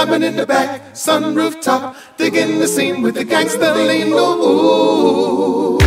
diamond in the back, sunroof top, digging the scene with the gangster lean. Ooh.